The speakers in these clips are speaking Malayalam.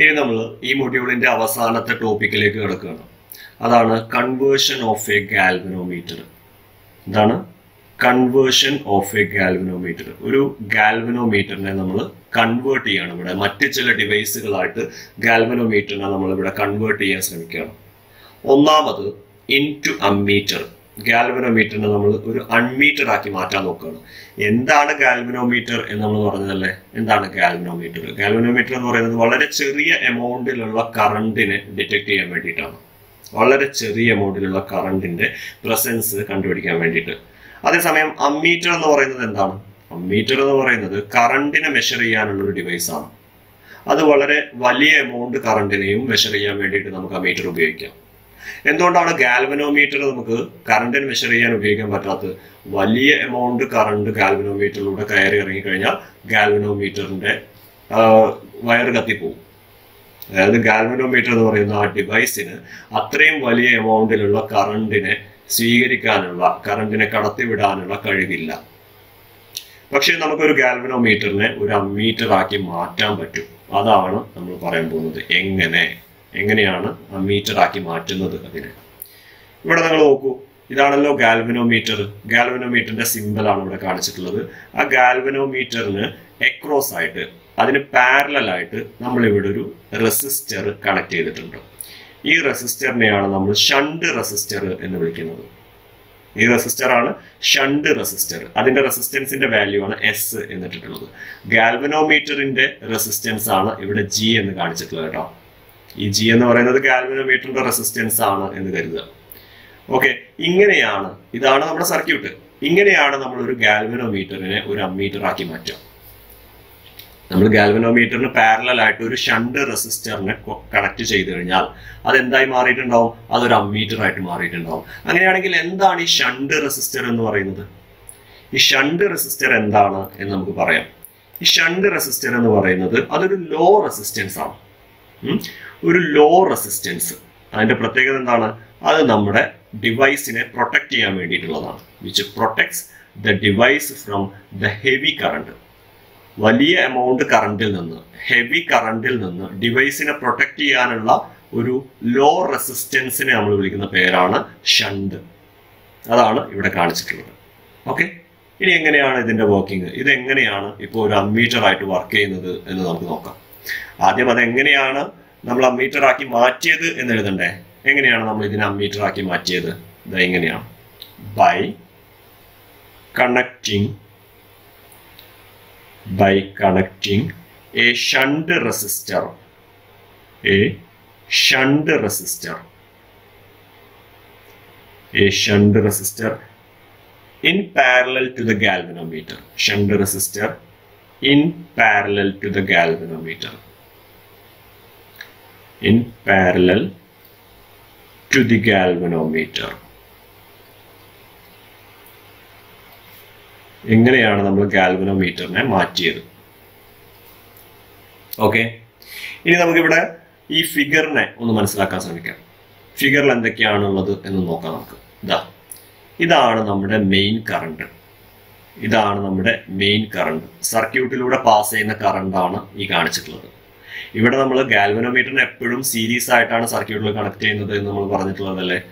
ഇനി നമ്മൾ ഈ മൊഡ്യൂളിന്റെ അവസാനത്തെ ടോപ്പിക്കിലേക്ക് കിടക്കുകയാണ്. അതാണ് കൺവേർഷൻ ഓഫ് എ ഗാൽവനോമീറ്റർ എന്താണ് കൺവേർഷൻ ഓഫ് എ ഗാൽവനോമീറ്റർ ഒരു ഗാൽവനോമീറ്ററിനെ നമ്മൾ കൺവേർട്ട് ചെയ്യാണ് ഇവിടെ. മറ്റ് ചില ഡിവൈസുകളായിട്ട് ഗാൽവനോമീറ്ററിനെ നമ്മൾ ഇവിടെ കൺവേർട്ട് ചെയ്യാൻ ശ്രമിക്കുകയാണ്. ഒന്നാമത് ഇൻ ടു അമ്മീറ്റർ ഗാൽവനോമീറ്ററിനെ നമ്മൾ ഒരു അൺമീറ്റർ ആക്കി മാറ്റാൻ നോക്കുകയാണ്. എന്താണ് ഗാൽവനോമീറ്റർ എന്ന് നമ്മൾ പറഞ്ഞതല്ലേ? എന്താണ് ഗാൽവനോമീറ്റർ? ഗാൽവനോമീറ്റർ എന്ന് പറയുന്നത് വളരെ ചെറിയ എമൗണ്ടിലുള്ള കറണ്ടിനെ ഡിറ്റക്ട് ചെയ്യാൻ വേണ്ടിയിട്ടാണ്. വളരെ ചെറിയ എമൗണ്ടിലുള്ള കറണ്ടിന്റെ പ്രസൻസ് കണ്ടുപിടിക്കാൻ വേണ്ടിയിട്ട്. അതേസമയം അമ്മീറ്റർ എന്ന് പറയുന്നത് എന്താണ്? അമ്മീറ്റർ എന്ന് പറയുന്നത് കറണ്ടിനെ മെഷർ ചെയ്യാനുള്ള ഒരു ഡിവൈസ് ആണ്. അത് വളരെ വലിയ എമൗണ്ട് കറണ്ടിനെയും മെഷർ ചെയ്യാൻ വേണ്ടിയിട്ട് നമുക്ക് അമ്മീറ്റർ ഉപയോഗിക്കാം. എന്തുകൊണ്ടാണ് ഗാൽവനോമീറ്റർ നമുക്ക് കറണ്ടിന് മെഷർ ചെയ്യാൻ ഉപയോഗിക്കാൻ പറ്റാത്തത്? വലിയ എമൗണ്ട് കറണ്ട് ഗാൽവനോമീറ്ററിലൂടെ കയറി ഇറങ്ങി കഴിഞ്ഞാൽ ഗാൽവനോമീറ്ററിന്റെ വയർ കത്തിപ്പോവും. അതായത് ഗാൽവനോമീറ്റർ എന്ന് പറയുന്ന ആ ഡിവൈസിന് അത്രയും വലിയ എമൗണ്ടിലുള്ള കറണ്ടിനെ സ്വീകരിക്കാനുള്ള കറണ്ടിനെ കടത്തിവിടാനുള്ള കഴിവില്ല. പക്ഷെ നമുക്കൊരു ഗാൽവനോമീറ്ററിനെ ഒരു അമ്മീറ്റർ ആക്കി മാറ്റാൻ പറ്റും. അതാണ് നമ്മൾ പറയാൻ പോകുന്നത്. എങ്ങനെ? എങ്ങനെയാണ് അമ്മീറ്റർ ആക്കി മാറ്റുന്നത് അതിനെ? ഇവിടെ നിങ്ങൾ നോക്കൂ. ഇതാണല്ലോ ഗാൽവനോമീറ്റർ ഗാൽവനോമീറ്ററിന്റെ സിമ്പലാണ് ഇവിടെ കാണിച്ചിട്ടുള്ളത്. ആ ഗാൽവനോമീറ്ററിന് എക്രോസ് ആയിട്ട് അതിന് പാരലായിട്ട് നമ്മൾ ഇവിടെ ഒരു റെസിസ്റ്റർ കണക്ട് ചെയ്തിട്ടുണ്ട്. ഈ റെസിസ്റ്ററിനെയാണ് നമ്മൾ ഷണ്ട് റെസിസ്റ്റർ എന്ന് വിളിക്കുന്നത്. ഈ റെസിസ്റ്റർ ആണ് ഷണ്ട് റെസിസ്റ്റർ അതിന്റെ റെസിസ്റ്റൻസിന്റെ വാല്യൂ ആണ് എസ് എന്നിട്ടുള്ളത് ഗാൽവനോമീറ്ററിന്റെ റെസിസ്റ്റൻസ് ആണ് ഇവിടെ ജി എന്ന് കാണിച്ചിട്ടുള്ളത് കേട്ടോ. ഈ ജി എന്ന് പറയുന്നത് ഗാൽവനോമീറ്ററിന്റെ റെസിസ്റ്റൻസ് ആണ് എന്ന് കരുതുക. ഓക്കെ ഇങ്ങനെയാണ് ഇതാണ് നമ്മുടെ സർക്യൂട്ട് ഇങ്ങനെയാണ് നമ്മൾ ഒരു ഗാൽവനോമീറ്ററിനെ ഒരു അമ്മീറ്റർ ആക്കി മാറ്റുക. നമ്മൾ ഗാൽവനോമീറ്ററിന് പാരലൽ ആയിട്ട് ഒരു ഷണ്ട് റെസിസ്റ്ററിനെ കണക്ട് ചെയ്ത് കഴിഞ്ഞാൽ അത് എന്തായി മാറിയിട്ടുണ്ടാവും? അതൊരു അമ്മീറ്റർ ആയിട്ട് മാറിയിട്ടുണ്ടാവും. അങ്ങനെയാണെങ്കിൽ എന്താണ് ഈ ഷണ്ട് റെസിസ്റ്റർ എന്ന് പറയുന്നത്? ഈ ഷണ്ട് റെസിസ്റ്റർ എന്താണ് എന്ന് നമുക്ക് പറയാം. ഈ ഷണ്ട് റെസിസ്റ്റർ എന്ന് പറയുന്നത് അതൊരു ലോ റെസിസ്റ്റൻസ് ആണ്. ഒരു ലോ റെസിസ്റ്റൻസ് അതിന്റെ പ്രത്യേകത എന്താണ്? അത് നമ്മുടെ ഡിവൈസിനെ പ്രൊട്ടക്ട് ചെയ്യാൻ വേണ്ടിയിട്ടുള്ളതാണ്. Which protects the device from the heavy current വലിയ എമൗണ്ട് കറണ്ടിൽ നിന്ന് ഹെവി കറണ്ടിൽ നിന്ന് ഡിവൈസിനെ പ്രൊട്ടക്ട് ചെയ്യാനുള്ള ഒരു ലോ റെസിസ്റ്റൻസിനെ നമ്മൾ വിളിക്കുന്ന പേരാണ് ഷണ്ട്. അതാണ് ഇവിടെ കാണിച്ചിട്ടുള്ളത്. ഓക്കെ ഇനി എങ്ങനെയാണ് ഇതിന്റെ വർക്കിംഗ് ഇത് എങ്ങനെയാണ് ഇപ്പോൾ ഒരു അമ്മീറ്റർ ആയിട്ട് വർക്ക് ചെയ്യുന്നത് എന്ന് നമുക്ക് നോക്കാം. ആദ്യം അത് എങ്ങനെയാണ് നമ്മൾ അമ്മീറ്റർ ആക്കി മാറ്റിയത് എന്ന് എഴുതണ്ടേ എങ്ങനെയാണ് നമ്മൾ ഇതിനെ അമ്മീറ്റർ ആക്കി മാറ്റിയത് ഇത് എങ്ങനെയാണ് by connecting by connecting a shunt resistor a shunt resistor a shunt resistor in parallel to the galvanometer shunt resistor in parallel to the galvanometer in parallel to the galvanometer. എങ്ങനെയാണ് നമ്മൾ ഗാൽവനോമീറ്ററിനെ മാറ്റിയത്. ഓക്കെ ഇനി നമുക്കിവിടെ ഈ ഫിഗറിനെ ഒന്ന് മനസ്സിലാക്കാൻ ശ്രമിക്കാം. ഫിഗറിൽ എന്തൊക്കെയാണുള്ളത് എന്ന് നോക്കാം നമുക്ക്. ഇതാ ഇതാണ് നമ്മുടെ മെയിൻ കറണ്ട് ഇതാണ് നമ്മുടെ മെയിൻ കറണ്ട് സർക്യൂട്ടിലൂടെ പാസ് ചെയ്യുന്ന കറണ്ടാണ് ഈ കാണിച്ചിട്ടുള്ളത്. ഇവിടെ നമ്മൾ ഗാൽവനോമീറ്ററിന് എപ്പോഴും സീരീസ് ആയിട്ടാണ് സർക്യൂട്ടിൽ കണക്ട് ചെയ്യുന്നത് എന്ന് നമ്മൾ പറഞ്ഞിട്ടുള്ളതല്ലേ?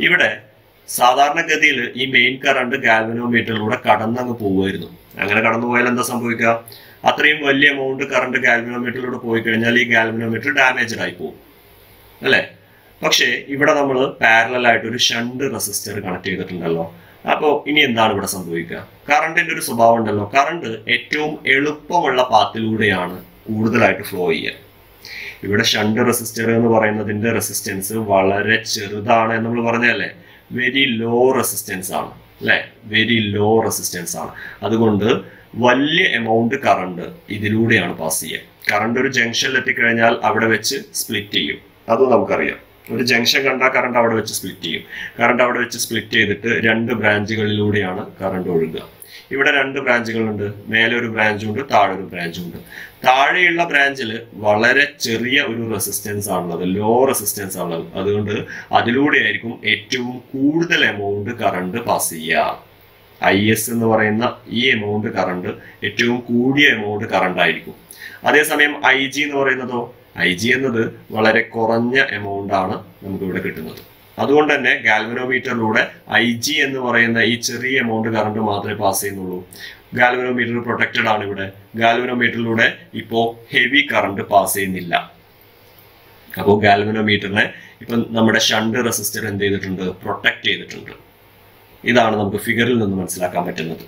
ഇവിടെ സാധാരണഗതിയിൽ ഈ മെയിൻ കറണ്ട് ഗാൽവനോമീറ്ററിലൂടെ കടന്നങ്ങ് പോവുമായിരുന്നു. അങ്ങനെ കടന്നു പോയാൽ എന്താ സംഭവിക്കുക? അത്രയും വലിയ എമൗണ്ട് കറണ്ട് ഗാൽവനോമീറ്ററിലൂടെ പോയി കഴിഞ്ഞാൽ ഈ ഗാൽവനോമീറ്റർ ഡാമേജ്ഡ് ആയി പോകും. അല്ലേ? പക്ഷേ ഇവിടെ നമ്മൾ പാരലായിട്ട് ഒരു ഷണ്ട് റെസിസ്റ്റർ കണക്ട് ചെയ്തിട്ടുണ്ടല്ലോ. അപ്പോൾ ഇനി എന്താണ് ഇവിടെ സംഭവിക്കുക? കറണ്ടിന്റെ ഒരു സ്വഭാവം ഉണ്ടല്ലോ. കറണ്ട് ഏറ്റവും എളുപ്പമുള്ള പാത്തിലൂടെയാണ് കൂടുതലായിട്ട് ഫ്ലോ ചെയ്യുക. ഇവിടെ ഷണ്ട് റെസിസ്റ്റർ എന്ന് പറയുന്നതിന്റെ റെസിസ്റ്റൻസ് വളരെ ചെറുതാണ് നമ്മൾ പറഞ്ഞല്ലേ വെരി ലോ റെസിസ്റ്റൻസ് ആണ് അല്ലെ? വെരി ലോ റെസിസ്റ്റൻസ് ആണ്. അതുകൊണ്ട് വലിയ എമൗണ്ട് കറണ്ട് ഇതിലൂടെയാണ് പാസ് ചെയ്യുക. കറണ്ട് ഒരു ജംഗ്ഷനിൽ എത്തിക്കഴിഞ്ഞാൽ അവിടെ വെച്ച് സ്പ്ലിറ്റ് ചെയ്യും. അതും നമുക്കറിയാം. ഒരു ജംഗ്ഷൻ കണ്ടാൽ കറണ്ട് അവിടെ വെച്ച് സ്പ്ലിറ്റ് ചെയ്യും. കറണ്ട് അവിടെ വെച്ച് സ്പ്ലിറ്റ് ചെയ്തിട്ട് രണ്ട് ബ്രാഞ്ചുകളിലൂടെയാണ് കറണ്ട് ഒഴുകുക. ഇവിടെ രണ്ട് ബ്രാഞ്ചുകളുണ്ട് മേലെ ഒരു ബ്രാഞ്ചും ഉണ്ട് താഴെ ഒരു ബ്രാഞ്ചും ഉണ്ട്. താഴെയുള്ള ബ്രാഞ്ചിൽ വളരെ ചെറിയ ഒരു റെസിസ്റ്റൻസ് ആണുള്ളത് ലോ റെസിസ്റ്റൻസ് ആണുള്ളത്. അതുകൊണ്ട് അതിലൂടെ ആയിരിക്കും ഏറ്റവും കൂടുതൽ എമൗണ്ട് കറണ്ട് പാസ് ചെയ്യുക. ഐ എസ് എന്ന് പറയുന്ന ഈ എമൗണ്ട് കറണ്ട് ഏറ്റവും കൂടിയ എമൗണ്ട് കറണ്ട് ആയിരിക്കും. അതേസമയം ഐ ജി എന്ന് പറയുന്നതോ ഐ ജി എന്നത് വളരെ കുറഞ്ഞ എമൗണ്ട് ആണ് നമുക്ക് ഇവിടെ കിട്ടുന്നത്. അതുകൊണ്ട് തന്നെ ഗാൽവനോമീറ്ററിലൂടെ ഐ ജി എന്ന് പറയുന്ന ഈ ചെറിയ എമൗണ്ട് കറണ്ട് മാത്രമേ പാസ് ചെയ്യുന്നുള്ളൂ. ഗാൽവനോമീറ്റർ പ്രൊട്ടക്റ്റഡ് ആണ് ഇവിടെ. ഗാൽവനോമീറ്ററിലൂടെ ഇപ്പോൾ ഹെവി കറണ്ട് പാസ് ചെയ്യുന്നില്ല. അപ്പോൾ ഗാൽവനോമീറ്ററിനെ ഇപ്പം നമ്മുടെ ഷണ്ട് റെസിസ്റ്റർ എന്ത് ചെയ്തിട്ടുണ്ട്? പ്രൊട്ടക്റ്റ് ചെയ്തിട്ടുണ്ട്. ഇതാണ് നമുക്ക് ഫിഗറിൽ നിന്ന് മനസ്സിലാക്കാൻ പറ്റുന്നത്.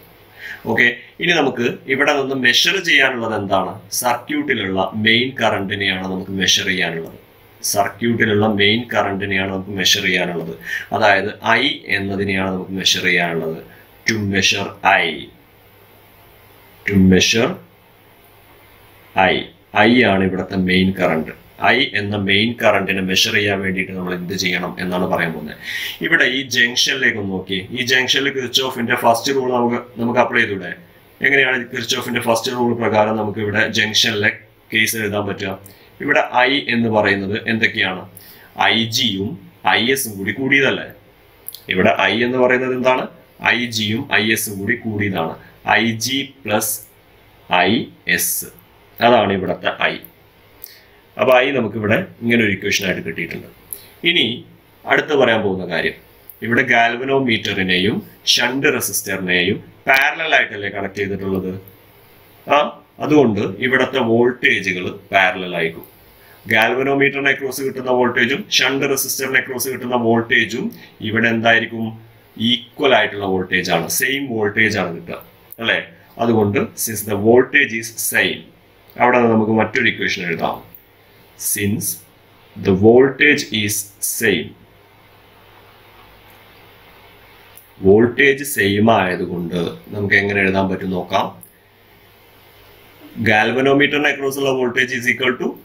ഓക്കെ ഇനി നമുക്ക് ഇവിടെ നിന്ന് മെഷർ ചെയ്യാനുള്ളത് എന്താണ്? സർക്യൂട്ടിലുള്ള മെയിൻ കറണ്ടിനെയാണ് നമുക്ക് മെഷർ ചെയ്യാനുള്ളത്. സർക്യൂട്ടിലുള്ള മെയിൻ കറണ്ടിനെയാണ് നമുക്ക് മെഷർ ചെയ്യാനുള്ളത്. അതായത് ഐ എന്നതിനെയാണ് നമുക്ക് മെഷർ ചെയ്യാനുള്ളത്. To measure I measure I I ആണ് ഇവിടുത്തെ മെയിൻ കറണ്ട് ഐ എന്ന മെയിൻ കറണ്ടിനെ മെഷർ ചെയ്യാൻ വേണ്ടിയിട്ട് നമ്മൾ എന്ത് ചെയ്യണം എന്നാണ് പറയാൻ പോകുന്നത്. ഇവിടെ ഈ ജംഗ്ഷനിലേക്ക് ഒന്ന് നോക്കി ഈ ജംഗ്ഷനിൽ കിർച്ചോഫിന്റെ ഫസ്റ്റ് റൂൾ നമുക്ക് നമുക്ക് അപ്ലൈ ചെയ്തൂടെ എങ്ങനെയാണ് കിർച്ചോഫിന്റെ ഫസ്റ്റ് റൂൾ പ്രകാരം നമുക്ക് ഇവിടെ ജംഗ്ഷനിലെ കേസ് എഴുതാൻ പറ്റുക? ഇവിടെ ഐ എന്ന് പറയുന്നത് എന്തൊക്കെയാണ്? ഐ ജിയും ഐ എസും കൂടി കൂടിയതല്ലേ? ഇവിടെ ഐ എന്ന് പറയുന്നത് എന്താണ്? ഐ ജിയും ഐ എസും കൂടി കൂടിയതാണ്. I G plus I S അതാണ് ഇവിടുത്തെ ഐ അപ്പോൾ ഐ നമുക്കിവിടെ ഇങ്ങനെ ഒരു ഇക്വേഷൻ ആയിട്ട് കിട്ടിയിട്ടുണ്ട്. ഇനി അടുത്ത് പറയാൻ പോകുന്ന കാര്യം. ഇവിടെ ഗാൽവനോമീറ്ററിനെയും ഷണ്ട് റെസിസ്റ്ററിനെയും പാരലൽ ആയിട്ടല്ലേ കണക്ട് ചെയ്തിട്ടുള്ളത്? ആ അതുകൊണ്ട് ഇവിടുത്തെ വോൾട്ടേജുകൾ പാരലൽ ആയിരിക്കും. ഗാൽവനോമീറ്ററിനെ ക്രോസ് കിട്ടുന്ന വോൾട്ടേജും ഷണ്ട് റെസിസ്റ്ററിനെ ക്രോസ് കിട്ടുന്ന വോൾട്ടേജും ഇവിടെ എന്തായിരിക്കും? ഈക്വൽ ആയിട്ടുള്ള വോൾട്ടേജ് ആണ്. സെയിം വോൾട്ടേജ് ആണ് കിട്ടുക. അല്ലേ? അതുകൊണ്ട് since the voltage is same അവിടെ നമുക്ക് മറ്റൊരു ഇക്വേഷൻ എഴുതാം. Since the voltage is same voltage same ആയതുകൊണ്ട് നമുക്ക് എങ്ങനെ എഴുതാൻ പറ്റും നോക്കാം. ഗാൽവനോമീറ്ററിനെ അക്രോസ് ഉള്ള voltage is equal to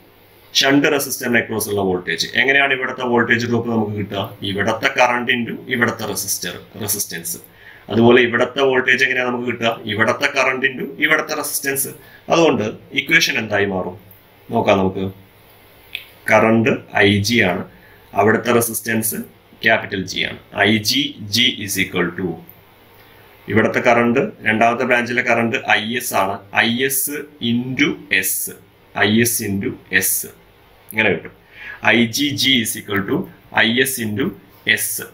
shunt റെസിസ്റ്ററിനെ across ഉള്ള വോൾട്ടേജ്. എങ്ങനെയാണ് ഇവിടുത്തെ വോൾട്ടേജ് ഡ്രോപ്പ് നമുക്ക് കിട്ടുക? ഇവിടുത്തെ കറണ്ട് ഇന്റു ഇവിടുത്തെ റെസിസ്റ്റർ റെസിസ്റ്റൻസ്. അതുപോലെ ഇവിടുത്തെ വോൾട്ടേജ് എങ്ങനെയാണ് നമുക്ക് കിട്ടുക? ഇവിടുത്തെ കറണ്ട് ഇന്റു ഇവിടുത്തെ റെസിസ്റ്റൻസ്. അതുകൊണ്ട് ഇക്വേഷൻ എന്തായി മാറും? നോക്കാം നമുക്ക്. കറണ്ട് ഐ ജി ആണ്. അവിടുത്തെ റെസിസ്റ്റൻസ് ക്യാപിറ്റൽ ജി ആണ്. I G G is equal to ഇവിടുത്തെ കറണ്ട് രണ്ടാമത്തെ ബ്രാഞ്ചിലെ കറണ്ട് ഐ എസ് ആണ്. I S into S I S into S ഇങ്ങനെ കിട്ടും. I G G is equal to I S into S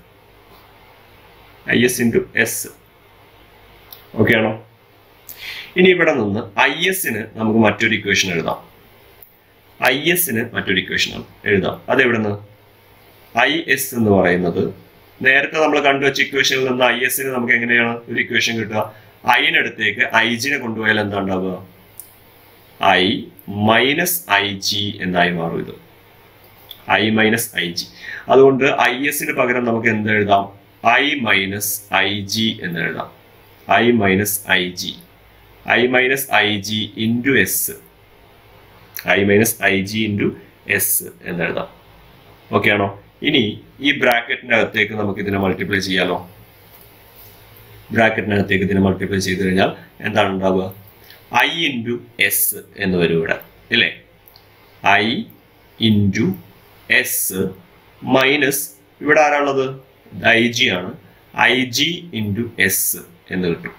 I S into S okay ആണോ? ഇനി ഇവിടെ നിന്ന് ഐ എസിന് നമുക്ക് മറ്റൊരു ഇക്വേഷൻ എഴുതാം. ഐ എസിന് മറ്റൊരു ഇക്വേഷൻ എഴുതാം. അതെവിടെ നിന്ന് ഐ എസ് എന്ന് പറയുന്നത് നേരത്തെ നമ്മൾ കണ്ടുവച്ച ഇക്വേഷനിൽ നിന്ന് ഐ എസിന് നമുക്ക് എങ്ങനെയാണ് ഒരു ഇക്വേഷൻ കിട്ടുക? ഐനടുത്തേക്ക് ഐ ജിനെ കൊണ്ടുപോയാൽ എന്താ ഉണ്ടാവുക? ഐ മൈനസ് ഐ ജി എന്നായി മാറും ഇത്. ഐ മൈനസ് ഐ ജി അതുകൊണ്ട് ഐ എസിന് പകരം നമുക്ക് എന്ത് എഴുതാം? ഐ മൈനസ് ഐ ജി എന്ന് എഴുതാം. I minus I G I minus I G into S I minus I G into S എന്നെഴുതാം ഓക്കെ ആണോ? ഇനി ഈ ബ്രാക്കറ്റിന്റെ അകത്തേക്ക് നമുക്ക് ഇതിനെ മൾട്ടിപ്ലൈ ചെയ്യാലോ? ബ്രാക്കറ്റിനകത്തേക്ക് ഇതിനെ മൾട്ടിപ്ലൈ ചെയ്ത് കഴിഞ്ഞാൽ എന്താണ് ഉണ്ടാവുക? ഐ ഇന്റു എസ് എന്ന് വരും ഇവിടെ. ഇല്ലേ ഐ ഇന്റു എസ് മൈനസ് ഇവിടെ ആരാണുള്ളത്? ഐ ജി ആണ്. ഐ ജി ഇന്റു എസ് എന്ന് കിട്ടും.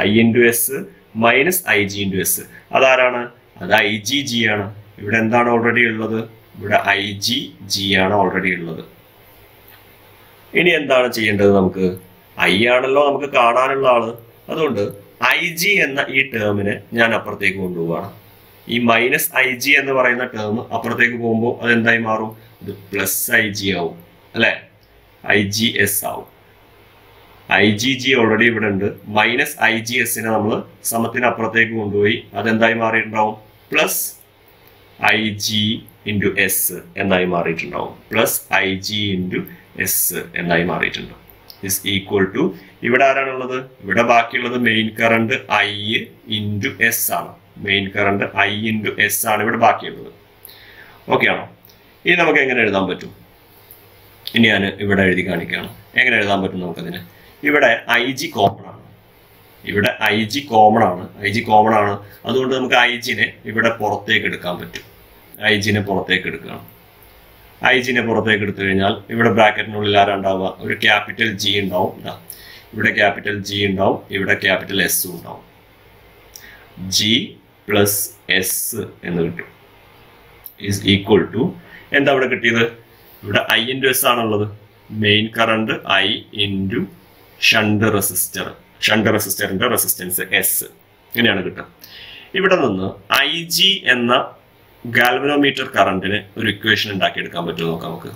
I into S minus I G into S അതാരാണ്? അത് ഐ ജി ജി ആണ്. ഇവിടെ എന്താണ് ഓൾറെഡി ഉള്ളത്? ഇവിടെ ഐ ജി ജി ആണ് ഓൾറെഡി ഉള്ളത്. ഇനി എന്താണ് ചെയ്യേണ്ടത് നമുക്ക്? ഐ ആണല്ലോ നമുക്ക് കാണാനുള്ള ആൾ. അതുകൊണ്ട് ഐ ജി എന്ന ഈ ടേമിനെ ഞാൻ അപ്പുറത്തേക്ക് കൊണ്ടുപോവാണ്. ഈ മൈനസ് ഐ ജി എന്ന് പറയുന്ന ടേം അപ്പുറത്തേക്ക് പോകുമ്പോൾ അത് എന്തായി മാറും? ഇത് പ്ലസ് ഐ ജി ആവും അല്ലെ? ഐ ജി എസ് ആവും. ഐ ജി ജി ഓൾറെഡി ഇവിടെ ഉണ്ട്. മൈനസ് ഐ ജി എസിനെ നമ്മൾ സമത്തിന് അപ്പുറത്തേക്ക് കൊണ്ടുപോയി അതെന്തായി മാറിയിട്ടുണ്ടാവും? Plus I G into S എന്നായി മാറിയിട്ടുണ്ടാവും. Plus I G into S എന്നായി മാറിയിട്ടുണ്ട് ഇസ് ഈക്വൽ ടു ഇവിടെ ആരാണുള്ളത്? ഇവിടെ ബാക്കിയുള്ളത് main current I into S ആണ്. Main current I into S ആണ് ഇവിടെ ബാക്കിയുള്ളത് ഓക്കെ ആണോ? ഇനി നമുക്ക് എങ്ങനെ എഴുതാൻ പറ്റും? ഇനി ഞാൻ ഇവിടെ എഴുതി കാണിക്കുകയാണ്. എങ്ങനെ എഴുതാൻ പറ്റും നമുക്കതിന്? ഇവിടെ ഐ ജി കോമൺ ആണ്. ഇവിടെ ഐ ജി കോമൺ ആണ്. ഐ ജി കോമൺ ആണ്. അതുകൊണ്ട് നമുക്ക് ഐ ജിനെ ഇവിടെ പുറത്തേക്ക് എടുക്കാൻ പറ്റും. ഐ ജിനെ പുറത്തേക്ക് എടുക്കുകയാണ്. ഐ ജിനെ പുറത്തേക്ക് എടുത്തു കഴിഞ്ഞാൽ ഇവിടെ ബ്രാക്കറ്റിനുള്ളിൽ ആരാ ഉണ്ടാവുക? ഒരു ക്യാപിറ്റൽ ജി ഉണ്ടാവും. ഇവിടെ ക്യാപിറ്റൽ ജി ഉണ്ടാവും. ഇവിടെ ക്യാപിറ്റൽ എസ് ഉണ്ടാവും. ജി പ്ലസ് എസ് എന്ന് കിട്ടും. ഈസ് ഈക്വൽ ടു എന്താ ഇവിടെ കിട്ടിയത്? ഇവിടെ ഐ ഇന്റു എസ് ആണുള്ളത്. Main current I into shunt resistor shunt റെസിസ്റ്ററിന്റെ റെസിസ്റ്റൻസ് എസ് ഇങ്ങനെയാണ് കിട്ടുക. ഇവിടെ നിന്ന് ഐ ജി എന്ന ഗാൽവനോമീറ്റർ കറണ്ടിന് ഒരു ഇക്വേഷൻ ഉണ്ടാക്കിയെടുക്കാൻ പറ്റുമോ നോക്കാം നമുക്ക്.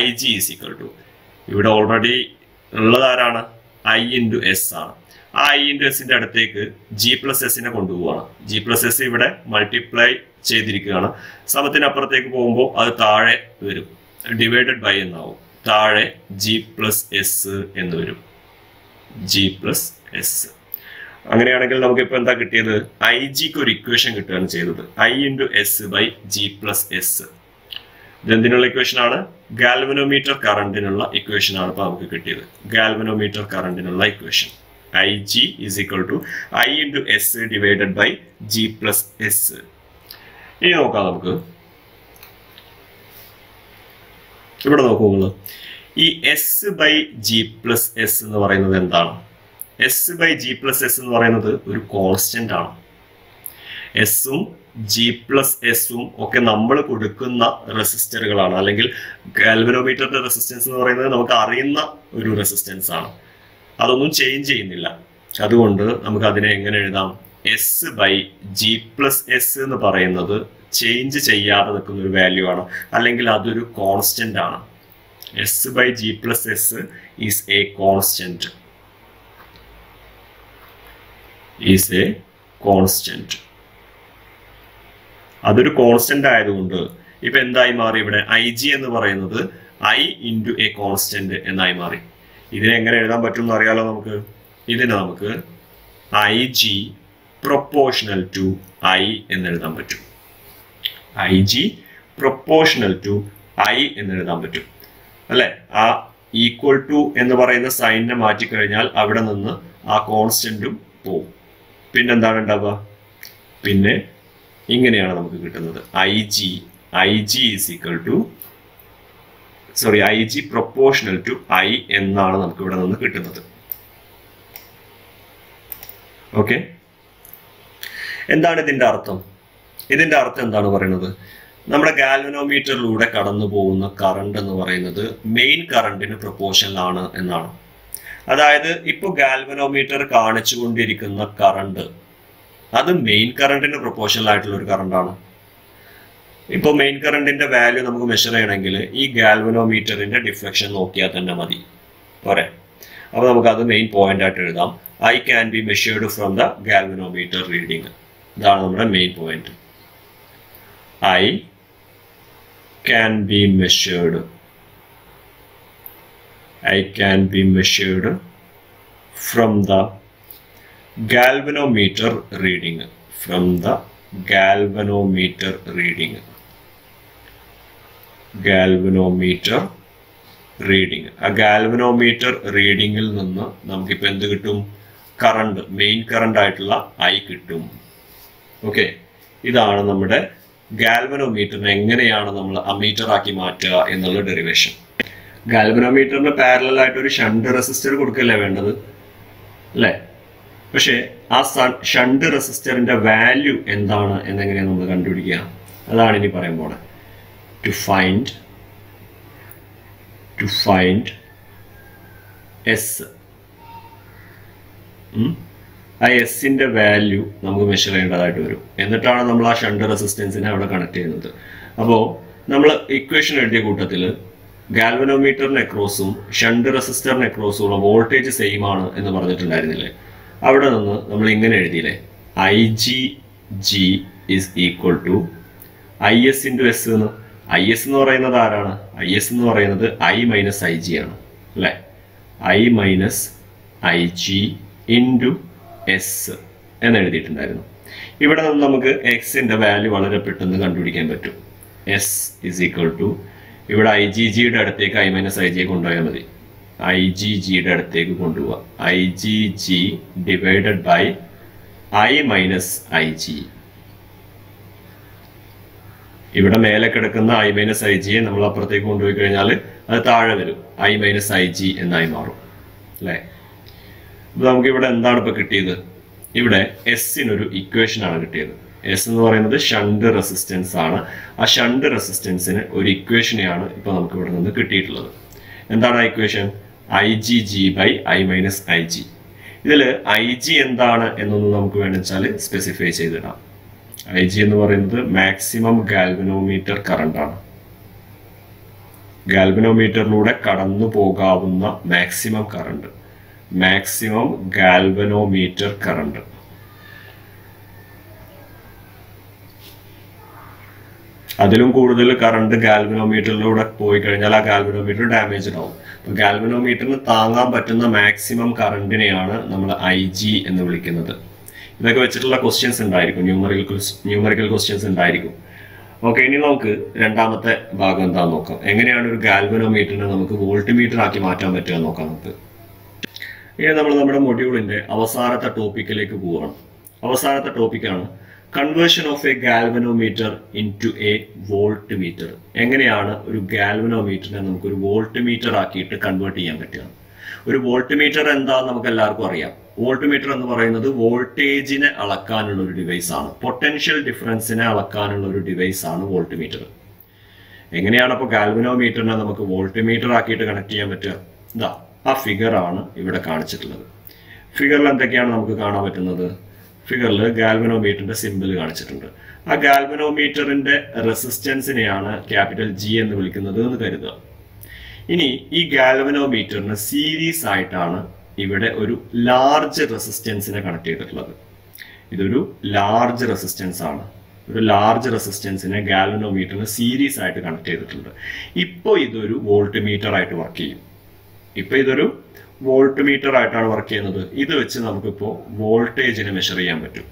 I G is equal to ഇവിടെ ഓൾറെഡി ഉള്ളത് ആരാണ്? ഐ ഇന്റു എസ് ആണ്. ആ ഇ ഇന്റു എസിന്റെ അടുത്തേക്ക് ജി പ്ലസ് എസിനെ കൊണ്ടുപോവാണ്. ജി പ്ലസ് എസ് ഇവിടെ മൾട്ടിപ്ലൈ ചെയ്തിരിക്കുകയാണ്. സമത്തിനപ്പുറത്തേക്ക് പോകുമ്പോൾ അത് താഴെ വരും. ഡിവൈഡഡ് ബൈ എന്നാവും. താഴെ ജി പ്ലസ് എസ് എന്ന് വരും. ജി പ്ലസ് എസ് അങ്ങനെയാണെങ്കിൽ നമുക്ക് ഇപ്പൊ എന്താ കിട്ടിയത്? ഐ ജിക്ക് ഒരു ഇക്വേഷൻ കിട്ടുകയാണ് ചെയ്തത്. I into S by G plus S ഇതെന്തിനുള്ള equation ആണ്? ഗാൽവനോമീറ്റർ കറണ്ടിനുള്ള ഇക്വേഷൻ ആണ് ഇപ്പൊ നമുക്ക് കിട്ടിയത്. Galvanometer കറണ്ടിനുള്ള equation G is equal to I into S divided by G plus S ഇനി നോക്കാം നമുക്ക്. ഇവിടെ നോക്കൂ നിങ്ങൾ. ഈ S by G plus S എന്ന് പറയുന്നത് എന്താണ്? S by G plus S എന്ന് പറയുന്നത് ഒരു കോൺസ്റ്റന്റ് ആണ്. എസും ജി പ്ലസ് എസും ഒക്കെ നമ്മൾ കൊടുക്കുന്ന റെസിസ്റ്ററുകളാണ്. അല്ലെങ്കിൽ ഗാൽവനോമീറ്ററിന്റെ റെസിസ്റ്റൻസ് എന്ന് പറയുന്നത് നമുക്ക് അറിയുന്ന ഒരു റെസിസ്റ്റൻസ് ആണ്. അതൊന്നും ചേഞ്ച് ചെയ്യുന്നില്ല. അതുകൊണ്ട് നമുക്ക് അതിനെ എങ്ങനെ എഴുതാം? S by G plus S എന്ന് പറയുന്നത് ചേഞ്ച് ചെയ്യാതെ നിൽക്കുന്ന ഒരു വാല്യൂ ആണ്. അല്ലെങ്കിൽ അതൊരു കോൺസ്റ്റന്റ് ആണ്. S by G plus S is a constant is a constant അതൊരു കോൺസ്റ്റന്റ് ആയതുകൊണ്ട് ഇപ്പൊ എന്തായി മാറി ഇവിടെ? ഐ ജി എന്ന് പറയുന്നത് ഐ ഇന്റു എ കോൺസ്റ്റന്റ് എന്നായി മാറി. ഇതിനെ എങ്ങനെ എഴുതാൻ പറ്റും എന്ന് അറിയാലോ നമുക്ക്? ഇതിനെ നമുക്ക് I G proportional to I എന്ന് എഴുതാൻ പറ്റും. I G proportional to I എന്ന് എഴുതാൻ പറ്റും. അല്ലെ? ആ ഈക്വൽ ടു എന്ന് പറയുന്ന സൈനിനെ മാറ്റിക്കഴിഞ്ഞാൽ അവിടെ നിന്ന് ആ കോൺസ്റ്റന്റും പോവും. പിന്നെന്താണ് ഉണ്ടാവുക? പിന്നെ ഇങ്ങനെയാണ് നമുക്ക് കിട്ടുന്നത്. I G I G is equal to sorry I G proportional to I എന്നാണ് നമുക്ക് ഇവിടെ നിന്ന് കിട്ടുന്നത്. ഓക്കെ എന്താണ് ഇതിന്റെ അർത്ഥം? ഇതിന്റെ അർത്ഥം എന്താണ് പറയുന്നത്? നമ്മുടെ ഗാൽവനോമീറ്ററിലൂടെ കടന്നു പോകുന്ന കറണ്ട് എന്ന് പറയുന്നത് മെയിൻ കറണ്ടിന് പ്രൊപ്പോർഷനിലാണ് എന്നാണ്. അതായത് ഇപ്പോൾ ഗാൽവനോമീറ്റർ കാണിച്ചുകൊണ്ടിരിക്കുന്ന കറണ്ട് അത് മെയിൻ കറണ്ടിന് പ്രൊപ്പോർഷണൽ ആയിട്ടുള്ള ഒരു കറണ്ടാണ് ഇപ്പോൾ മെയിൻ കറണ്ടിന്റെ വാല്യൂ നമുക്ക് മെഷർ ചെയ്യണമെങ്കിൽ ഈ ഗാൽവനോമീറ്ററിന്റെ ഡിഫ്ലക്ഷൻ നോക്കിയാൽ തന്നെ മതി. പോരെ? അപ്പോൾ നമുക്ക് അത് മെയിൻ പോയിന്റ് ആയിട്ട് എഴുതാം. I can be measured from the galvanometer reading ഇതാണ് നമ്മുടെ main point I can be measured I can be measured from the galvanometer reading from the galvanometer reading. Galvanometer reading ആ ഗാൽവനോമീറ്റർ റീഡിങ്ങിൽ നിന്ന് നമുക്കിപ്പോൾ എന്ത് കിട്ടും? കറണ്ട് മെയിൻ കറണ്ട് ആയിട്ടുള്ള ഐ കിട്ടും. ഓക്കെ ഇതാണ് നമ്മുടെ ഗാൽവനോമീറ്ററിനെ എങ്ങനെയാണ് നമ്മൾ അമീറ്റർ ആക്കി മാറ്റുക എന്നുള്ള ഡെറിവേഷൻ ഗാൽവനോമീറ്ററിന് പാരലൽ ആയിട്ട് ഒരു ഷണ്ട് റെസിസ്റ്റർ കൊടുക്കല്ലേ വേണ്ടത്? അല്ലേ? പക്ഷേ ആ ഷണ്ട് റെസിസ്റ്ററിന്റെ വാല്യൂ എന്താണ് എന്നെങ്ങനെയാണ് നമ്മൾ കണ്ടുപിടിക്കുക? അതാണ് ഇനി പറയാൻ പോണത് to find to find s. ആ എസിന്റെ വാല്യൂ നമുക്ക് മെഷർ ചെയ്യേണ്ടതായിട്ട് വരും. എന്നിട്ടാണ് നമ്മൾ ആ ഷണ്ട് റെസിസ്റ്റൻസിനെ അവിടെ കണക്ട് ചെയ്യുന്നത്. അപ്പോൾ നമ്മൾ ഇക്വേഷൻ എഴുതിയ കൂട്ടത്തിൽ ഗാൽവനോമീറ്ററിന് അക്രോസും ഷണ്ട് റെസിസ്റ്ററിന് അക്രോസും ഉള്ള വോൾട്ടേജ് സെയിം ആണ് എന്ന് പറഞ്ഞിട്ടുണ്ടായിരുന്നില്ലേ? അവിടെ നിന്ന് നമ്മൾ ഇങ്ങനെ എഴുതിയില്ലേ? I G G is equal to I S into S എന്ന്. ഐ എസ് എന്ന് പറയുന്നത് ആരാണ്? ഐ എസ് എന്ന് പറയുന്നത് ഐ മൈനസ് ഐ ജി ആണ്. അല്ലേ? I minus I G into S എന്ന് എഴുതിയിട്ടുണ്ടായിരുന്നു. ഇവിടെ നിന്ന് നമുക്ക് എക്സിന്റെ വാല്യൂ വളരെ പെട്ടെന്ന് കണ്ടുപിടിക്കാൻ പറ്റും. എസ് ഇസ് ഈക്വൽ ടു ഇവിടെ ഐ ജി ജിയുടെ അടുത്തേക്ക് ഐ മൈനസ് ഐ ജിയെ കൊണ്ടുപോയാൽ മതി. ഐ ജി ജിയുടെ അടുത്തേക്ക് കൊണ്ടുപോവുക. I G G divided by I minus I G ഇവിടെ മേലെ കിടക്കുന്ന ഐ മൈനസ് ഐ ജിയെ നമ്മൾ അപ്പുറത്തേക്ക് കൊണ്ടുപോയി കഴിഞ്ഞാൽ അത് താഴെ വരും. ഐ മൈനസ് ഐ ജി എന്നായി മാറും. അല്ലേ? അപ്പൊ നമുക്ക് ഇവിടെ എന്താണ് ഇപ്പൊ കിട്ടിയത്? ഇവിടെ എസിനൊരു ഇക്വേഷൻ ആണ് കിട്ടിയത്. എസ് എന്ന് പറയുന്നത് ഷണ്ട് റെസിസ്റ്റൻസ് ആണ്. ആ ഷണ്ട് റെസിസ്റ്റൻസിന് ഒരു ഇക്വേഷനെയാണ് ഇപ്പോൾ നമുക്ക് ഇവിടെ നിന്ന് കിട്ടിയിട്ടുള്ളത്. എന്താണ് ആ equation I G G by I minus I G ഇതിൽ ഐ ജി എന്താണ് എന്നൊന്ന് നമുക്ക് വേണമെച്ചാൽ സ്പെസിഫൈ ചെയ്തിടാം. ഐ ജി എന്ന് പറയുന്നത് മാക്സിമം ഗാൽവനോമീറ്റർ ആണ്. ഗാൽവനോമീറ്ററിലൂടെ കടന്നു പോകാവുന്ന maximum current maximum galvanometer current അതിലും കൂടുതൽ കറണ്ട് ഗാൽവനോമീറ്ററിലൂടെ പോയി കഴിഞ്ഞാൽ ആ ഗാൽവനോമീറ്റർ ഡാമേജ് ആവും. അപ്പൊ ഗാൽവനോമീറ്ററിന് താങ്ങാൻ പറ്റുന്ന മാക്സിമം കറണ്ടിനെയാണ് നമ്മൾ ഐ ജി എന്ന് വിളിക്കുന്നത്. ഇതൊക്കെ വെച്ചിട്ടുള്ള ക്വസ്റ്റ്യൻസ് ഉണ്ടായിരിക്കും. ന്യൂമറിക്കൽ ന്യൂമറിക്കൽ ക്വസ്റ്റ്യൻസ് ഉണ്ടായിരിക്കും. ഓക്കെ ഇനി നമുക്ക് രണ്ടാമത്തെ ഭാഗം എന്താണെന്ന് നോക്കാം. എങ്ങനെയാണ് ഒരു ഗാൽവനോമീറ്ററിനെ നമുക്ക് വോൾട്ട് മീറ്റർ ആക്കി മാറ്റാൻ പറ്റുക എന്ന് നോക്കാം നമുക്ക്. ഇനി നമ്മൾ നമ്മുടെ മൊഡ്യൂളിന്റെ അവസാനത്തെ ടോപ്പിക്കിലേക്ക് പോവുകയാണ് അവസാനത്തെ ടോപ്പിക്കാണ് conversion of a galvanometer into a voltmeter എങ്ങനെയാണ് ഒരു ഗാൽവനോമീറ്ററിനെ നമുക്ക് ഒരു വോൾട്ട് മീറ്റർ ആക്കിയിട്ട് കൺവേർട്ട് ചെയ്യാൻ പറ്റുക? ഒരു വോൾട്ട് മീറ്റർ എന്താന്ന് നമുക്ക് എല്ലാവർക്കും അറിയാം. വോൾട്ട് മീറ്റർ എന്ന് പറയുന്നത് വോൾട്ടേജിനെ അളക്കാനുള്ള ഒരു ഡിവൈസ് ആണ്. പൊട്ടൻഷ്യൽ ഡിഫറൻസിനെ അളക്കാനുള്ള ഒരു ഡിവൈസ് ആണ് വോൾട്ട് മീറ്റർ എങ്ങനെയാണ് അപ്പോൾ ഗാൽവനോമീറ്ററിനെ നമുക്ക് വോൾട്ട് മീറ്റർ ആക്കിയിട്ട് കണക്ട് ചെയ്യാൻ പറ്റുക? ഇതാ ആ ഫിഗർ ആണ് ഇവിടെ കാണിച്ചിട്ടുള്ളത്. ഫിഗറിൽ എന്തൊക്കെയാണ് നമുക്ക് കാണാൻ പറ്റുന്നത്? ഫിഗറിൽ ഗാൽവനോമീറ്ററിന്റെ സിമ്പിൾ കാണിച്ചിട്ടുണ്ട്. ആ ഗാൽവനോമീറ്ററിന്റെ റെസിസ്റ്റൻസിനെയാണ് ക്യാപിറ്റൽ ജി എന്ന് വിളിക്കുന്നത് എന്ന് കരുതുക. ഇനി ഈ ഗാൽവനോമീറ്ററിന് സീരീസ് ആയിട്ടാണ് ഇവിടെ ഒരു ലാർജ് റെസിസ്റ്റൻസിനെ കണക്ട് ചെയ്തിട്ടുള്ളത്. ഇതൊരു ലാർജ് റെസിസ്റ്റൻസ് ആണ്. ഒരു ലാർജ് റെസിസ്റ്റൻസിനെ ഗാലനോമീറ്ററിന് സീരീസ് ആയിട്ട് കണക്ട് ചെയ്തിട്ടുണ്ട്. ഇപ്പോൾ ഇതൊരു വോൾട്ട് മീറ്റർ ആയിട്ട് വർക്ക് ചെയ്യും. ഇപ്പൊ ഇതൊരു വോൾട്ട് മീറ്റർ ആയിട്ടാണ് വർക്ക് ചെയ്യുന്നത്. ഇത് വെച്ച് നമുക്കിപ്പോൾ വോൾട്ടേജിനെ മെഷർ ചെയ്യാൻ പറ്റും.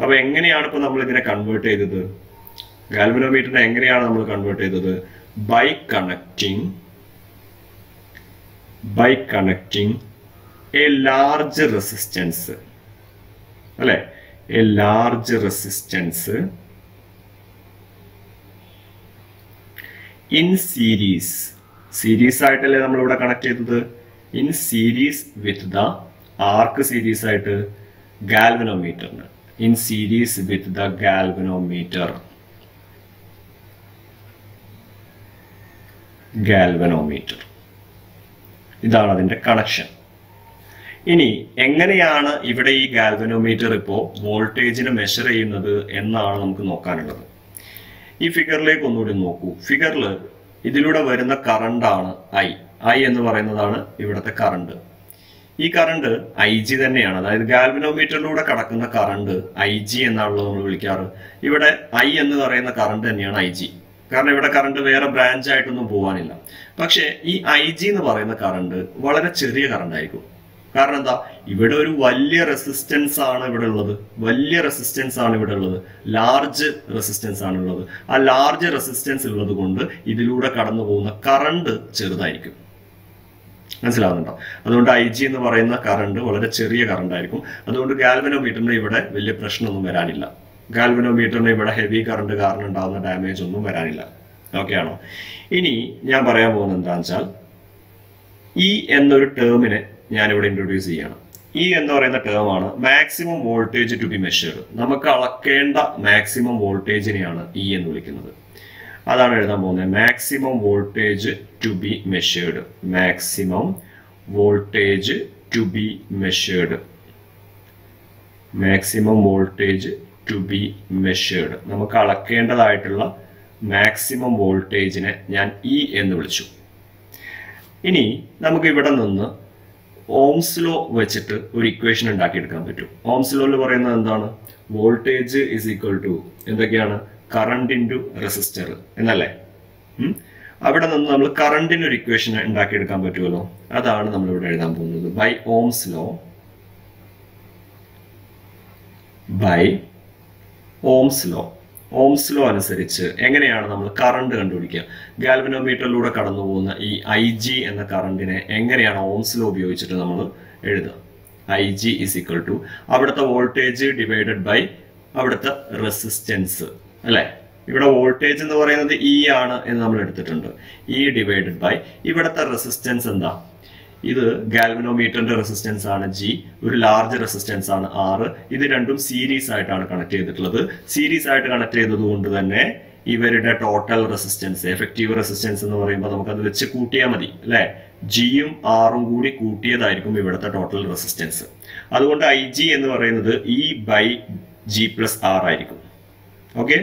അപ്പൊ എങ്ങനെയാണ് ഇപ്പൊ നമ്മൾ ഇതിനെ കൺവേർട്ട് ചെയ്തത് ഗാൽവനോമീറ്ററിനെ എങ്ങനെയാണ് നമ്മൾ കൺവേർട്ട് ചെയ്തത്? By connecting by connecting a large resistance അല്ലെ? A large resistance in series series ആയിട്ടല്ലേ നമ്മൾ ഇവിടെ കണക്ട് ചെയ്തത്? ഇൻ സീരീസ് വിത്ത് ദ ആർക്ക് സീരീസ് ആയിട്ട് ഗാൽവനോമീറ്ററിന് in series with the galvanometer galvanometer ഇതാണ് അതിന്റെ കണക്ഷൻ ഇനി എങ്ങനെയാണ് ഇവിടെ ഈ ഗാൽവനോമീറ്റർ ഇപ്പോൾ വോൾട്ടേജിനെ മെഷർ ചെയ്യുന്നത് എന്നാണ് നമുക്ക് നോക്കാനുള്ളത്. ഈ ഫിഗറിലേക്ക് ഒന്നുകൂടി നോക്കൂ. ഫിഗറിൽ ഇതിലൂടെ വരുന്ന കറണ്ടാണ് ഐ ഐ എന്ന് പറയുന്നതാണ് ഇവിടുത്തെ കറണ്ട് ഈ കറണ്ട് ഐ ജി തന്നെയാണ്. അതായത് ഗാൽവനോമീറ്ററിലൂടെ കടക്കുന്ന കറണ്ട് ഐ ജി എന്നാണല്ലോ നമ്മൾ വിളിക്കാറ്. ഇവിടെ ഐ എന്ന് പറയുന്ന കറണ്ട് തന്നെയാണ് ഐ ജി കാരണം ഇവിടെ കറണ്ട് വേറെ ബ്രാഞ്ച് ആയിട്ടൊന്നും പോകാനില്ല പക്ഷേ ഈ ഐ ജി എന്ന് പറയുന്ന കറണ്ട് വളരെ ചെറിയ കറണ്ട് ആയിരിക്കും. കാരണം എന്താ? ഇവിടെ ഒരു വലിയ റെസിസ്റ്റൻസ് ആണ് ഇവിടെ ഉള്ളത്. വലിയ റെസിസ്റ്റൻസ് ആണ് ഇവിടെ ഉള്ളത്. ലാർജ് റെസിസ്റ്റൻസ് ആണ് ഉള്ളത്. ആ ലാർജ് റെസിസ്റ്റൻസ് ഉള്ളത് കൊണ്ട് ഇതിലൂടെ കടന്നു പോകുന്ന കറണ്ട് ചെറുതായിരിക്കും. മനസ്സിലാവുന്നുണ്ടോ? അതുകൊണ്ട് ഐ ജി എന്ന് പറയുന്ന കറണ്ട് വളരെ ചെറിയ കറണ്ട് ആയിരിക്കും. അതുകൊണ്ട് ഗാൽവനോമീറ്ററിന് ഇവിടെ വലിയ പ്രശ്നമൊന്നും വരാനില്ല. ഗാൽവനോമീറ്ററിന് ഇവിടെ ഹെവി കറണ്ട് കാരണം ഉണ്ടാകുന്ന ഡാമേജ് ഒന്നും വരാനില്ല. ഓക്കെ ആണോ? ഇനി ഞാൻ പറയാൻ പോകുന്നത് എന്താണെന്ന് വെച്ചാൽ ഈ എന്നൊരു ടേമിനെ ഞാനിവിടെ ഇൻട്രൊഡ്യൂസ് ചെയ്യണം. ഇ എന്ന് പറയുന്ന ടേമാണ് maximum voltage to be measured നമുക്ക് അളക്കേണ്ട മാക്സിമം വോൾട്ടേജിനെയാണ് ഇ എന്ന് വിളിക്കുന്നത്. അതാണ് എഴുതാൻ പോകുന്നത്. Maximum voltage to be measured maximum voltage to be measured maximum voltage to be measured നമുക്ക് അളക്കേണ്ടതായിട്ടുള്ള മാക്സിമം വോൾട്ടേജിനെ ഞാൻ ഇ എന്ന് വിളിച്ചു. ഇനി നമുക്ക് ഇവിടെ നിന്ന് ഓംസ് ലോ വെച്ചിട്ട് ഒരു ഇക്വേഷൻ ഉണ്ടാക്കിയെടുക്കാൻ പറ്റും. ഓംസ് ലോയിൽ പറയുന്നത് എന്താണ്? വോൾട്ടേജ് ഇസ് ഈക്വൽ ടു എന്തൊക്കെയാണ്? കറണ്ട് ഇന്റു റെസിസ്റ്റർ എന്നല്ലേ? അവിടെ നിന്ന് നമ്മൾ കറണ്ടിന് ഒരു ഇക്വേഷൻ ഉണ്ടാക്കിയെടുക്കാൻ പറ്റുമല്ലോ. അതാണ് നമ്മൾ ഇവിടെ എഴുതാൻ പോകുന്നത്. By Ohm's law by Ohm's law Ohm's law അനുസരിച്ച് എങ്ങനെയാണ് നമ്മൾ കറണ്ട് കണ്ടുപിടിക്കുക? ഗാൽവനോമീറ്ററിലൂടെ കടന്നു പോകുന്ന ഈ ഐ ജി എന്ന കറണ്ടിനെ എങ്ങനെയാണ് ഓംസ് ലോ ഉപയോഗിച്ചിട്ട് നമ്മൾ എഴുതുക? I G is equal to അവിടുത്തെ വോൾട്ടേജ് ഡിവൈഡഡ് ബൈ അവിടുത്തെ റെസിസ്റ്റൻസ് അല്ലേ? ഇവിടെ വോൾട്ടേജ് എന്ന് പറയുന്നത് ഇ ആണ് എന്ന് നമ്മൾ എടുത്തിട്ടുണ്ട്. ഇ ഡിവൈഡഡ് ബൈ ഇവിടുത്തെ റെസിസ്റ്റൻസ് എന്താ? ഇത് ഗാൽവനോമീറ്ററിന്റെ റെസിസ്റ്റൻസ് ആണ് ജി ഒരു ലാർജ് റെസിസ്റ്റൻസ് ആണ് ആറ്. ഇത് രണ്ടും സീരീസ് ആയിട്ടാണ് കണക്ട് ചെയ്തിട്ടുള്ളത്. സീരീസ് ആയിട്ട് കണക്ട് ചെയ്തത് കൊണ്ട് തന്നെ ഇവരുടെ ടോട്ടൽ റെസിസ്റ്റൻസ് എഫക്റ്റീവ് റെസിസ്റ്റൻസ് എന്ന് പറയുമ്പോൾ നമുക്കത് വെച്ച് കൂട്ടിയാൽ മതി അല്ലെ? ജിയും ആറും കൂടി കൂട്ടിയതായിരിക്കും ഇവിടുത്തെ ടോട്ടൽ റെസിസ്റ്റൻസ്. അതുകൊണ്ട് ഐ ജി എന്ന് പറയുന്നത് E by G plus R ആയിരിക്കും. ഓക്കെ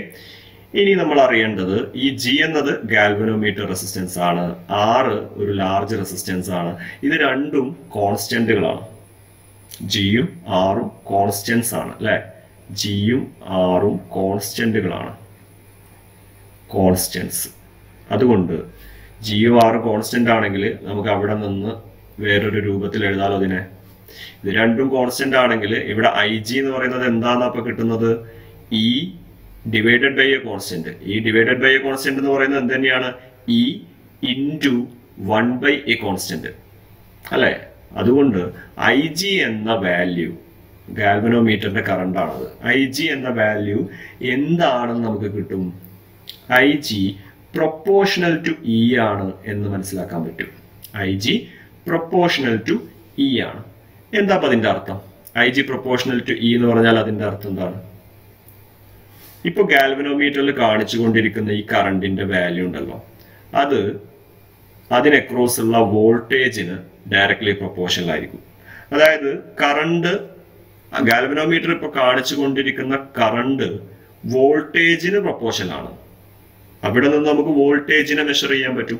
ഇനി നമ്മൾ അറിയേണ്ടത് ഈ ജി എന്നത് ഗാൽവനോമീറ്റർ റെസിസ്റ്റൻസ് ആണ്. ആറ് ഒരു ലാർജ് റെസിസ്റ്റൻസ് ആണ്. ഇത് രണ്ടും കോൺസ്റ്റന്റുകളാണ്. ജിയും ആറും കോൺസ്റ്റൻസ് ആണ് അല്ലെ? ജിയും ആറും കോൺസ്റ്റന്റുകളാണ്. കോൺസ്റ്റൻസ് അതുകൊണ്ട് ജിയും ആറും കോൺസ്റ്റന്റ് ആണെങ്കിൽ നമുക്ക് അവിടെ നിന്ന് വേറൊരു രൂപത്തിൽ എഴുതാലോ അതിനെ? ഇത് രണ്ടും കോൺസ്റ്റന്റ് ആണെങ്കിൽ ഇവിടെ ഐ ജി എന്ന് പറയുന്നത് എന്താണെന്ന് അപ്പൊ കിട്ടുന്നത്? E divided by a constant E divided by a constant എന്ന് പറയുന്നത് എന്ത് തന്നെയാണ്? E into one by a constant അല്ലെ? അതുകൊണ്ട് ഐ ജി എന്ന വാല്യൂ ഗാൽവനോമീറ്ററിന്റെ കറണ്ട് ആണത്. ഐ ജി എന്ന വാല്യൂ എന്താണെന്ന് നമുക്ക് കിട്ടും? I G proportional to E ആണ് എന്ന് മനസ്സിലാക്കാൻ പറ്റും. I G proportional to E ആണ്. എന്താ അപ്പൊ അതിന്റെ അർത്ഥം? I G proportional to E എന്ന് പറഞ്ഞാൽ അതിന്റെ അർത്ഥം എന്താണ്? ഇപ്പൊ ഗാൽവനോമീറ്ററിൽ കാണിച്ചുകൊണ്ടിരിക്കുന്ന ഈ കറണ്ടിന്റെ വാല്യൂ ഉണ്ടല്ലോ. അത് അതിന് അക്രോസ് ഉള്ള വോൾട്ടേജിന് ഡയറക്ട്ലി പ്രൊപ്പോർഷണൽ ആയിരിക്കും. അതായത് കറണ്ട് ഗാൽവനോമീറ്റർ ഇപ്പൊ കാണിച്ചുകൊണ്ടിരിക്കുന്ന കറണ്ട് വോൾട്ടേജിന് പ്രൊപ്പോർഷണൽ ആണ്. അവിടെ നിന്ന് നമുക്ക് വോൾട്ടേജിനെ മെഷർ ചെയ്യാൻ പറ്റും.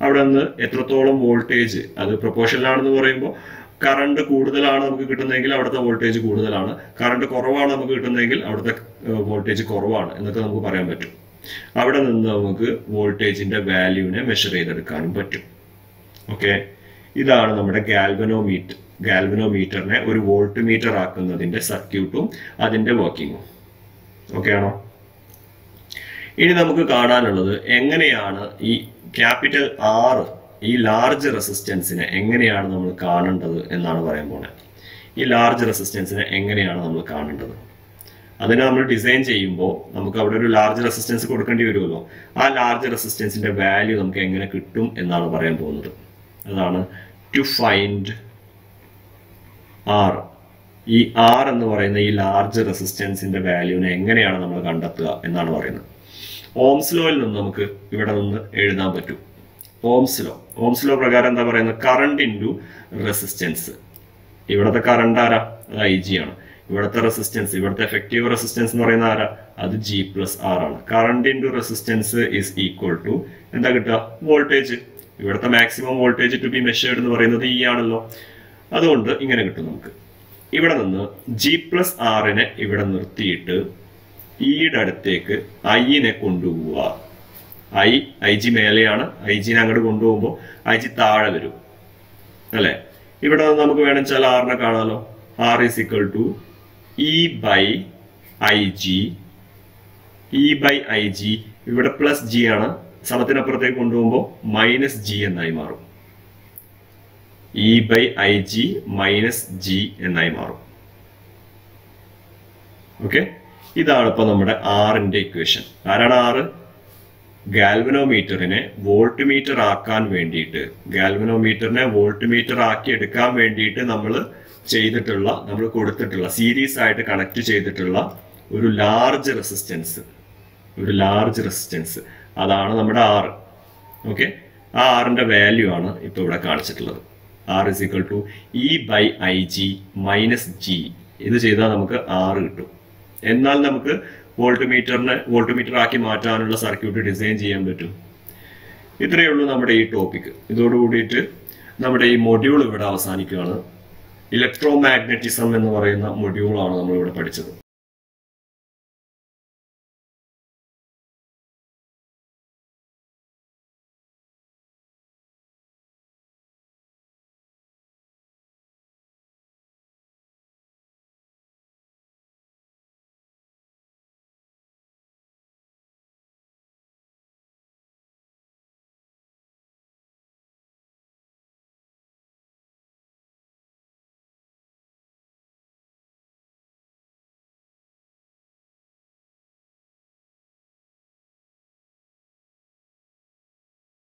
അവിടെ നിന്ന് എത്രത്തോളം വോൾട്ടേജ് അത് പ്രൊപ്പോർഷണൽ ആണെന്ന് പറയുമ്പോൾ കറണ്ട് കൂടുതലാണ് നമുക്ക് കിട്ടുന്നതെങ്കിൽ അവിടുത്തെ വോൾട്ടേജ് കൂടുതലാണ്. കറണ്ട് കുറവാണ് നമുക്ക് കിട്ടുന്നതെങ്കിൽ അവിടുത്തെ വോൾട്ടേജ് കുറവാണ് എന്നൊക്കെ നമുക്ക് പറയാൻ പറ്റും. അവിടെ നിന്ന് നമുക്ക് വോൾട്ടേജിന്റെ വാല്യൂവിനെ മെഷർ ചെയ്തെടുക്കാനും പറ്റും. ഓക്കെ? ഇതാണ് നമ്മുടെ ഗാൽവനോമീറ്റർ. ഗാൽവനോമീറ്ററിനെ ഒരു വോൾട്ട് മീറ്റർ ആക്കുന്നതിന്റെ സർക്യൂട്ടും അതിന്റെ വർക്കിങ്ങും. ഓക്കെ ആണോ? ഇനി നമുക്ക് കാണാനുള്ളത് എങ്ങനെയാണ് ഈ ക്യാപിറ്റൽ ആറ് ഈ ലാർജ് റെസിസ്റ്റൻസിനെ എങ്ങനെയാണ് നമ്മൾ കാണേണ്ടത് എന്നാണ് പറയാൻ പോണത് ഈ ലാർജ് റെസിസ്റ്റൻസിനെ എങ്ങനെയാണ് നമ്മൾ കാണേണ്ടത്? അതിനെ നമ്മൾ ഡിസൈൻ ചെയ്യുമ്പോൾ നമുക്ക് അവിടെ ഒരു ലാർജ് റെസിസ്റ്റൻസ് കൊടുക്കേണ്ടി വരുമല്ലോ. ആ ലാർജ് റെസിസ്റ്റൻസിന്റെ വാല്യൂ നമുക്ക് എങ്ങനെ കിട്ടും എന്നാണ് പറയാൻ പോകുന്നത്. അതാണ് ടു ഫൈൻഡ് ആർ ഈ ആർ എന്ന് പറയുന്ന ഈ ലാർജ് റെസിസ്റ്റൻസിന്റെ വാല്യൂനെ എങ്ങനെയാണ് നമ്മൾ കണ്ടെത്തുക എന്നാണ് പറയുന്നത്. ഓംസ്ലോയിൽ നിന്ന് നമുക്ക് ഇവിടെ നിന്ന് എഴുതാൻ പറ്റും. ഓംസ് ലോ ഓംസ് ലോ പ്രകാരം എന്താ പറയുന്നത്? കറണ്ട് ഇന്റു റെസിസ്റ്റൻസ് ഇവിടുത്തെ കറണ്ട് ആരാ? അത് ഐ ജി ആണ്. ഇവിടുത്തെ റെസിസ്റ്റൻസ് ഇവിടുത്തെ എഫക്റ്റീവ് റെസിസ്റ്റൻസ് എന്ന് പറയുന്ന ആരാ? അത് ജി പ്ലസ് ആർ ആണ്. Current into resistance is equal to എന്താ കിട്ടുക? വോൾട്ടേജ് ഇവിടുത്തെ maximum voltage to be measured എന്ന് പറയുന്നത് ഈ ആണല്ലോ. അതുകൊണ്ട് ഇങ്ങനെ കിട്ടും നമുക്ക്. ഇവിടെ നിന്ന് ജി പ്ലസ് ആറിനെ ഇവിടെ നിർത്തിയിട്ട് ഇയുടെ അടുത്തേക്ക് ഐയിനെ കൊണ്ടുപോവുക. ഐ ഐ ജി മേലെയാണ് ഐ ജിനെ അങ്ങോട്ട് കൊണ്ടുപോകുമ്പോൾ ഐ ജി താഴെ വരും. അല്ലെ? ഇവിടെ നമുക്ക് വേണമെന്ന് വെച്ചാൽ ആറിനെ കാണാമല്ലോ R is equal to E by I G E by I G ഇവിടെ പ്ലസ് ജി ആണ്. സമത്തിനപ്പുറത്തേക്ക് കൊണ്ടുപോകുമ്പോൾ മൈനസ് ജി എന്നായി മാറും. E by I G minus G എന്നായി മാറും. ഓക്കെ ഇതാണ് ഇപ്പൊ നമ്മുടെ ആറിന്റെ ഇക്വേഷൻ ആരാണ് ആറ് ഗാൽവനോമീറ്ററിനെ വോൾട്ട് മീറ്റർ ആക്കാൻ വേണ്ടിയിട്ട്. ഗാൽവനോമീറ്ററിനെ വോൾട്ട് മീറ്റർ ആക്കി എടുക്കാൻ വേണ്ടിയിട്ട് നമ്മൾ ചെയ്തിട്ടുള്ള നമ്മൾ കൊടുത്തിട്ടുള്ള സീരീസ് ആയിട്ട് കണക്ട് ചെയ്തിട്ടുള്ള ഒരു ലാർജ് റെസിസ്റ്റൻസ് ഒരു ലാർജ് റെസിസ്റ്റൻസ് അതാണ് നമ്മുടെ ആറ് ഓക്കെ ആ ആറിന്റെ വാല്യൂ ആണ് ഇപ്പൊ ഇവിടെ കാണിച്ചിട്ടുള്ളത്. R is equal to E by I G minus G ഇത് ചെയ്താൽ നമുക്ക് ആറ് കിട്ടും. എന്നാൽ നമുക്ക് വോൾട്ട് മീറ്ററിനെ വോൾട്ട് മീറ്റർ ആക്കി മാറ്റാനുള്ള സർക്യൂട്ട് ഡിസൈൻ ചെയ്യാൻ പറ്റും. ഇത്രയേ ഉള്ളൂ നമ്മുടെ ഈ ടോപ്പിക് ഇതോടുകൂടിയിട്ട് നമ്മുടെ ഈ മൊഡ്യൂൾ ഇവിടെ അവസാനിക്കുകയാണ്. ഇലക്ട്രോ മാഗ്നറ്റിസം എന്ന് പറയുന്ന മൊഡ്യൂളാണ് നമ്മളിവിടെ പഠിച്ചത്.